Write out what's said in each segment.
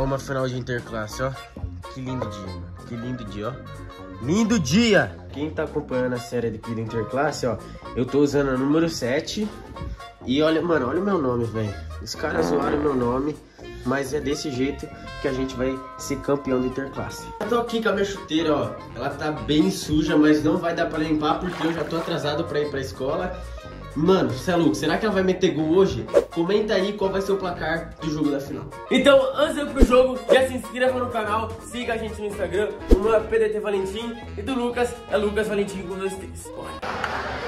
uma final de interclasse, ó. Que lindo dia, mano. Que lindo dia, ó. Lindo dia! Quem tá acompanhando a série aqui do Interclasse, ó, eu tô usando a número 7. E olha, mano, olha o meu nome, velho. Os caras zoaram meu nome, mas é desse jeito que a gente vai ser campeão do Interclasse. Eu tô aqui com a minha chuteira, ó. Ela tá bem suja, mas não vai dar pra limpar porque eu já tô atrasado pra ir pra escola. Mano, cê é louco, será que ela vai meter gol hoje? Comenta aí qual vai ser o placar do jogo da final. Então, antes de ir pro jogo, já se inscreva no canal, siga a gente no Instagram. O meu é PDT Valentim e do Lucas é Lucas Valentim com dois T's.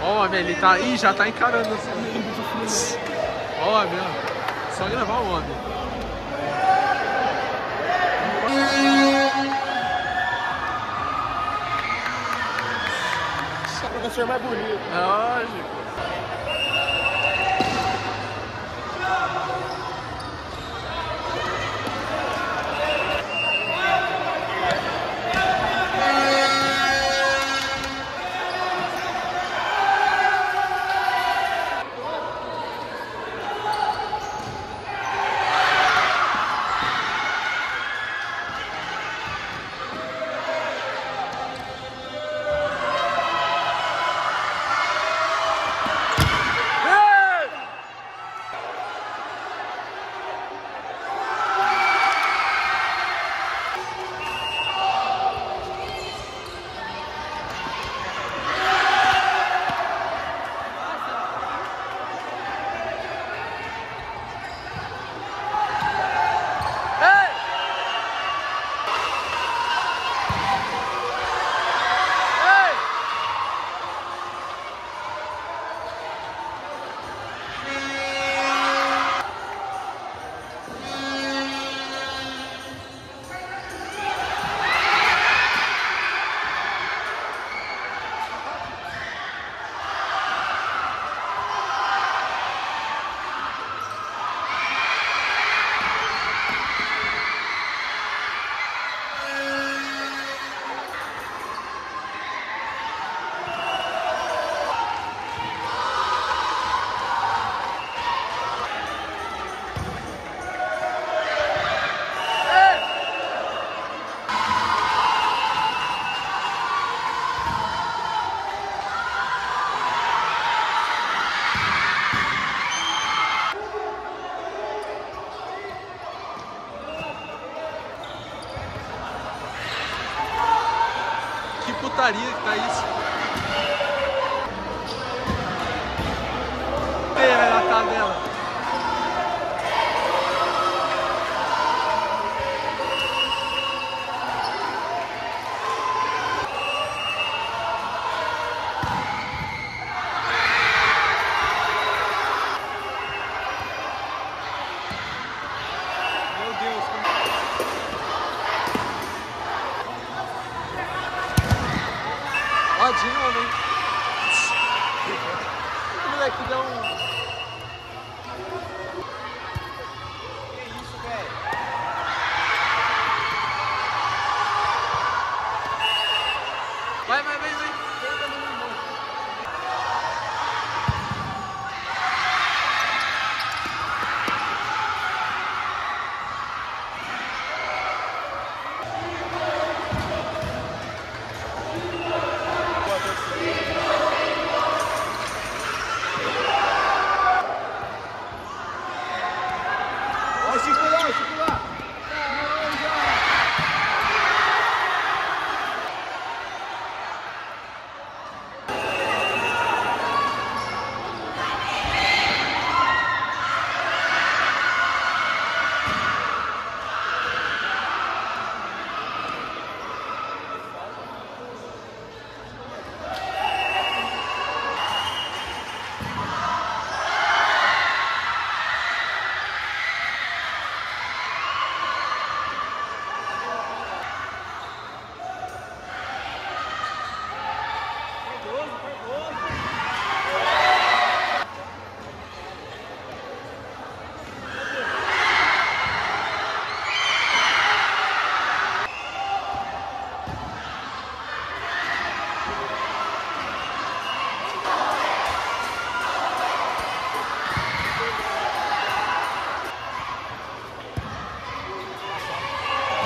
Ó, velho, ele tá. Ih, já tá encarando assim. Ó, meu. Só gravar o homem. Pra ser mais bonito. Lógico. Putaria que tá isso. Vai na cara Ó, de novo, hein? 辛苦了辛苦了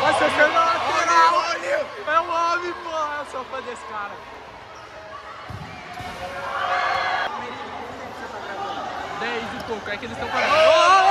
Nossa, esse é lateral! É um homem, porra! É Eu sou fã desse cara. Dez e pouco. é que eles estão parando.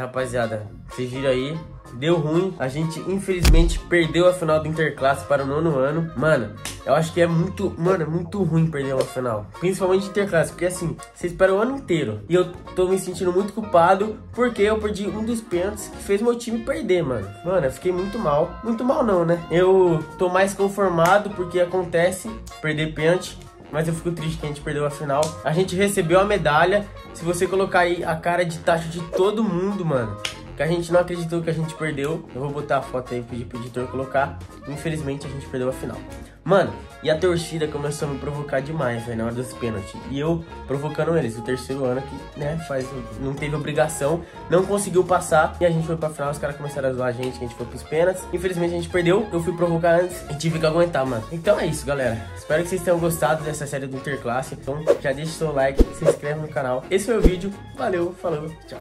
Rapaziada, vocês viram aí, deu ruim. A gente, infelizmente, perdeu a final do Interclasse para o nono ano. Mano, eu acho que é muito, mano, é muito ruim perder uma final. Principalmente Interclasse, porque assim, você espera o ano inteiro. E eu tô me sentindo muito culpado porque eu perdi um dos pênaltis que fez meu time perder, mano. Mano, eu fiquei muito mal. Muito mal não, né? Eu tô mais conformado porque acontece perder pênalti. Mas eu fico triste que a gente perdeu a final. A gente recebeu a medalha. Se você colocar aí a cara de taxa de todo mundo, mano. Que a gente não acreditou que a gente perdeu. Eu vou botar a foto aí, pedir pro editor colocar. Infelizmente a gente perdeu a final. Mano, e a torcida começou a me provocar demais, velho, na hora dos pênaltis. E eu provocando eles, o terceiro ano que, né, faz, não teve obrigação, não conseguiu passar. E a gente foi pra final, os caras começaram a zoar a gente, que a gente foi pros pênaltis. Infelizmente a gente perdeu, eu fui provocar antes e tive que aguentar, mano. Então é isso, galera. Espero que vocês tenham gostado dessa série do Interclasse. Então já deixa o seu like, se inscreve no canal. Esse foi o vídeo. Valeu, falou, tchau.